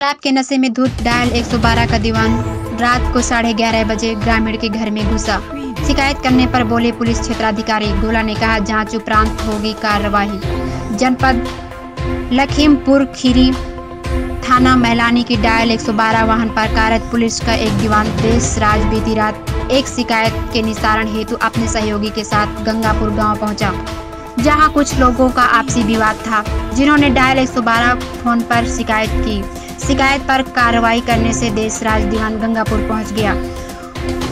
शराब के नशे में धुत डायल 112 का दीवान। रात को साढ़े ग्यारह बजे ग्रामीण के घर में घुसा। शिकायत करने पर बोले पुलिस क्षेत्राधिकारी, गोला ने कहा, जाँच उपरांत होगी कार्रवाई। जनपद लखीमपुर खीरी थाना मैलानी की डायल 112 वाहन पर कार्यरत पुलिस का एक दीवान देश राज बीती रात एक शिकायत के निस्तारण हेतु अपने सहयोगी के साथ गंगापुर गाँव पहुँचा, जहाँ कुछ लोगों का आपसी विवाद था, जिन्होंने डायल 112 फ़ोन पर शिकायत की। शिकायत पर कार्रवाई करने से देश राज दीवान गंगापुर पहुँच गया।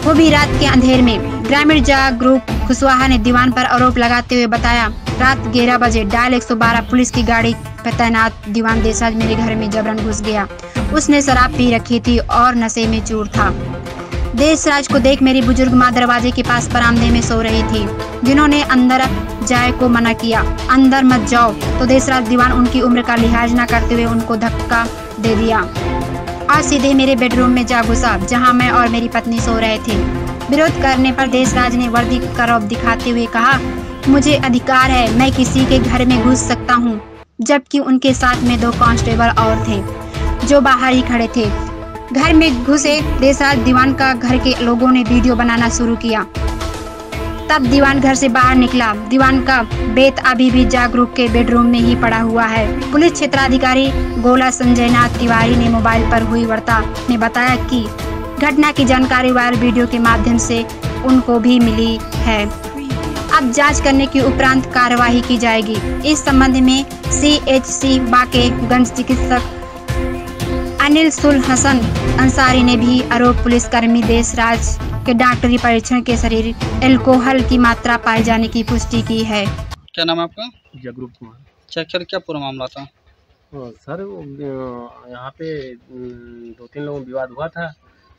वो भी रात के अंधेर में। ग्रामीण जागरूक कुशवाहा ने दीवान पर आरोप लगाते हुए बताया, रात ग्यारह बजे डायल 112 पुलिस की गाड़ी पर तैनात दीवान देशराज मेरे घर में जबरन घुस गया। उसने शराब पी रखी थी और नशे में चूर था। देशराज को देख मेरी बुज़ुर्ग माँ दरवाजे के पास बरामदे में सो रही थी, जिन्होंने अंदर जाए को मना किया। अंदर मत जाओ। तो देशराज दीवान उनकी उम्र का लिहाज न करते हुए उनको धक्का दे दिया। और सीधे मेरे बेडरूम में जा घुसा जहाँ मैं और मेरी पत्नी सो रहे थे। विरोध करने पर देशराज ने वर्दी का दिखाते हुए कहा, मुझे अधिकार है, मैं किसी के घर में घुस सकता हूँ। जबकि उनके साथ में दो कांस्टेबल और थे, जो बाहर ही खड़े थे। घर में घुसे देशराज दीवान का घर के लोगों ने वीडियो बनाना शुरू किया। तब दीवान घर से बाहर निकला। दीवान का बेत अभी भी जागरूक के बेडरूम में ही पड़ा हुआ है। पुलिस क्षेत्राधिकारी गोला संजय नाथ तिवारी ने मोबाइल पर हुई वार्ता में बताया कि घटना की जानकारी वायरल वीडियो के माध्यम से उनको भी मिली है। अब जाँच करने के उपरांत कार्यवाही की जाएगी। इस संबंध में सीएचसी बाके गंज चिकित्सक अनिल सुल हसन अंसारी ने भी आरोप पुलिसकर्मी देशराज के डॉक्टरी परीक्षण के शरीर एल्कोहल की मात्रा पाए जाने की पुष्टि की है। क्या नाम है आपका? जगरूप कुमार। क्या क्या क्या पूरा मामला था? सर यहाँ पे दो तीन लोगों विवाद हुआ था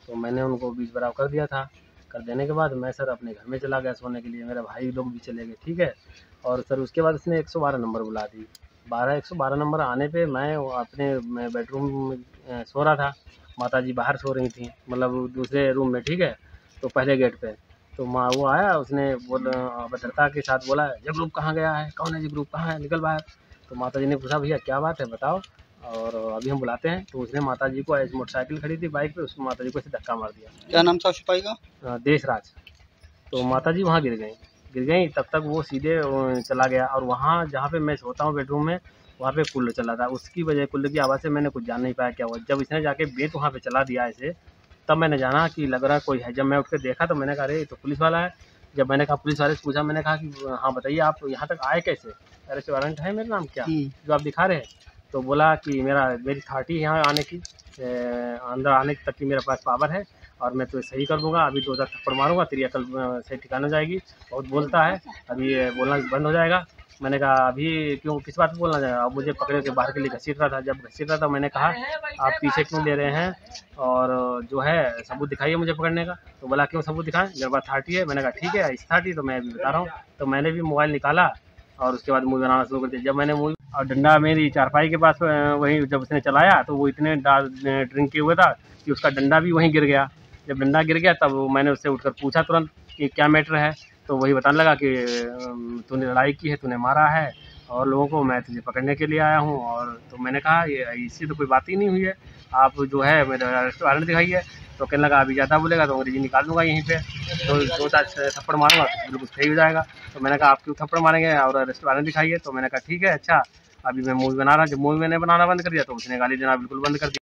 तो मैंने उनको बीच बराव कर दिया था। कर देने के बाद मैं सर अपने घर में चला गया सोने के लिए। मेरे भाई लोग भी चले गए ठीक है? और सर उसके बाद उसने 112 नंबर बुला दी। बारह 112 नंबर आने पे मैं अपने मैं बेडरूम में सो रहा था। माता जी बाहर सो रही थी। मतलब दूसरे रूम में ठीक है? तो पहले गेट पे। तो माँ वो आया उसने बोल भद्रता के साथ बोला जब ग्रुप कहाँ गया है? कौन है जगरूप कहाँ है? निकल बाहर। तो माता जी ने पूछा भैया क्या बात है? बताओ। और अभी हम बुलाते हैं। तो उसने माता जी को ऐसे मोटरसाइकिल खड़ी थी बाइक पे उसको माता जी को ऐसे धक्का मार दिया। क्या नाम था सिपाही का? देशराज। तो माता जी वहाँ गिर गई। गिर गई तब तक वो सीधे चला गया। और वहाँ जहाँ पे मैं सोता हूँ बेडरूम में वहाँ पे कूलर चला था। उसकी वजह कूलर की आवाज़ से मैंने कुछ जान नहीं पाया क्या हुआ। जब इसने जाके बेत वहाँ पे चला दिया ऐसे तब मैंने जाना कि लग रहा कोई है। जब मैं उठ के देखा तो मैंने कहा अरे तो पुलिस वाला है। जब मैंने कहा पुलिस वाले से पूछा मैंने कहा कि हाँ बताइए आप यहाँ तक आए कैसे? अरे वारंट है मेरा नाम क्या? जो। आप दिखा रहे हैं। तो बोला कि मेरा मेरी थार्टी है यहाँ आने की अंदर आने तक की मेरे पास पावर है और मैं तो सही कर दूँगा। अभी दो हज़ार थप्पड़ मारूँगा तेरी अकल से ठिकाना जाएगी। बहुत बोलता है। अभी बोलना बंद हो जाएगा। मैंने कहा, अभी क्यों किस बात बोलना जाएगा अब मुझे पकड़े के बाहर के लिए घसीट रहा था। जब घसीट रहा था, मैंने कहा, आप पीछे क्यों ले रहे हैं? और जो है, सबूत दिखाइए मुझे पकड़ने का। तो बोला, क्यों सबूत दिखाएँ? मेरे पास थर्टी है। मैंने कहा, ठीक है इस थर्टी तो मैं अभी बता रहा हूँ। तो मैंने भी मोबाइल निकाला और उसके बाद मूवी बनाना शुरू कर दिया। जब मैंने मूवी और डंडा मेरी चारपाई के पास वहीं जब उसने चलाया तो वो इतने ड्रिंक किए हुए था कि उसका डंडा भी वहीं गिर गया। जब डंडा गिर गया, तब मैंने उससे उठकर पूछा तुरंत कि क्या मैटर है? तो वही बताने लगा कि तूने लड़ाई की है, तूने मारा है और लोगों को मैं तुझे पकड़ने के लिए आया हूँ और तो मैंने कहा, ये, इससे तो कोई बात ही नहीं हुई है। आप जो है मेरा रेस्टोरेंट दिखाइए। तो कहने लगा, अभी ज़्यादा बोलेगा तो अंग्रेज़ी निकाल दूँगा यहीं पे। तो दो चार थप्पड़ मारूँगा तो बिल्कुल सही हो जाएगा। तो मैंने कहा, आप क्यों थप्पड़ मारेंगे और रेस्टोरेंट दिखाइए? तो मैंने कहा, ठीक है अच्छा। अभी मैं मूवी बना रहा, जब मूवी मैंने बनाना बंद कर दिया तो उसने गाली देना बिल्कुल बंद कर दिया।